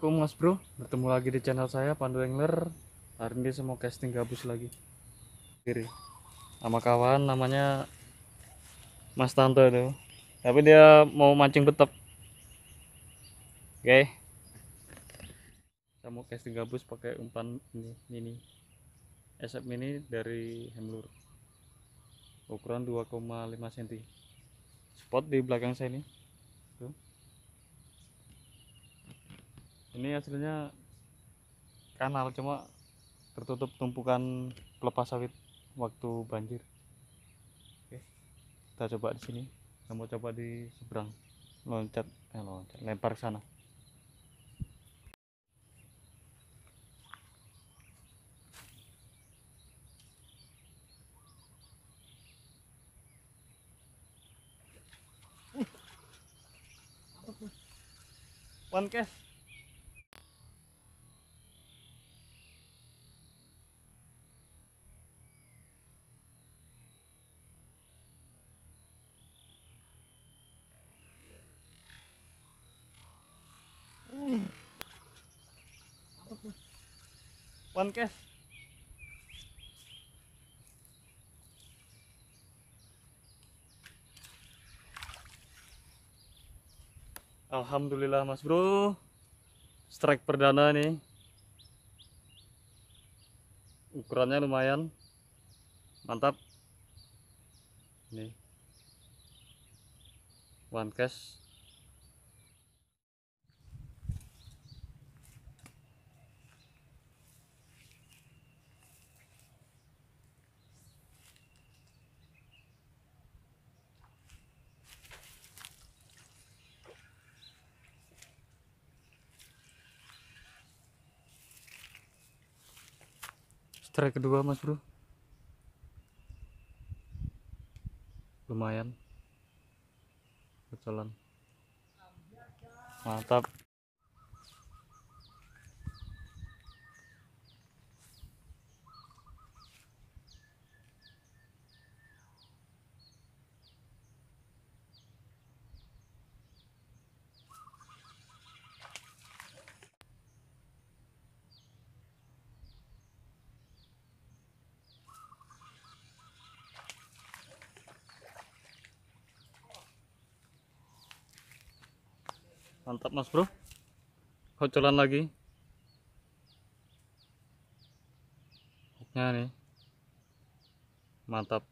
Assalamualaikum mas bro. Bertemu lagi di channel saya Pandu Angler Hari ini saya casting gabus lagi. Kiri Sama kawan namanya Mas Tanto itu. Tapi dia mau mancing betep Oke. Saya mau casting gabus pakai umpan ini mini. SF mini dari Hemlur. Ukuran 2,5 cm Spot di belakang saya ini ini hasilnya kanal cuma tertutup tumpukan pelepas sawit waktu banjir. Oke kita coba di sini. Kita mau coba di seberang. Loncat eh loncat lempar ke sana. One cast one Alhamdulillah mas bro. Strike perdana nih. Ukurannya lumayan. Mantap. Nih. One cast strike kedua mas bro. Lumayan. Kecolan. Mantap mantap mas bro. Kocolan lagi. Hooknya nih. Mantap